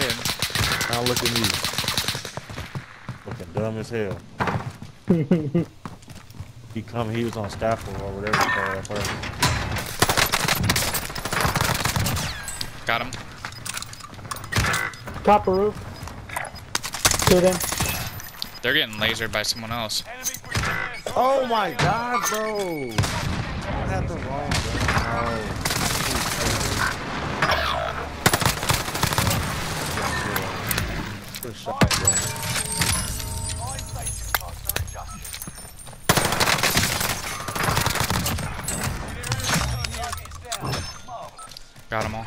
did. Now look at me. Looking dumb as hell. he come, he was on Stafford or whatever you call that person. Got him. Copper roof. Shoot him. They're getting lasered by someone else. Oh my god, bro! for shotgun. Got them all.